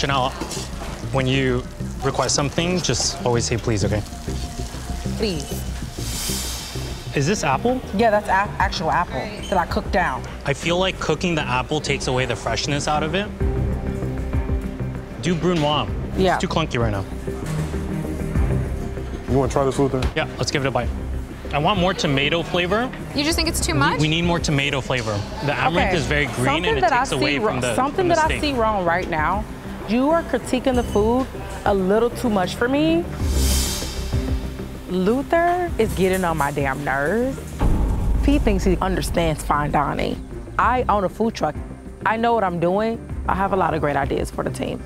Chanel, when you request something, just always say please, okay? Please. Is this apple? Yeah, that's a- actual apple that I cooked down. I feel like cooking the apple takes away the freshness out of it. Do brunoise. Yeah. It's too clunky right now. You want to try this, Luther? Yeah, let's give it a bite. I want more tomato flavor. You just think it's too much? We need more tomato flavor. The amaranth is very green something and it takes away from wrong- the Something from the that I see wrong right now, you are critiquing the food a little too much for me. Luther is getting on my damn nerves. He thinks he understands fine dining. I own a food truck. I know what I'm doing. I have a lot of great ideas for the team.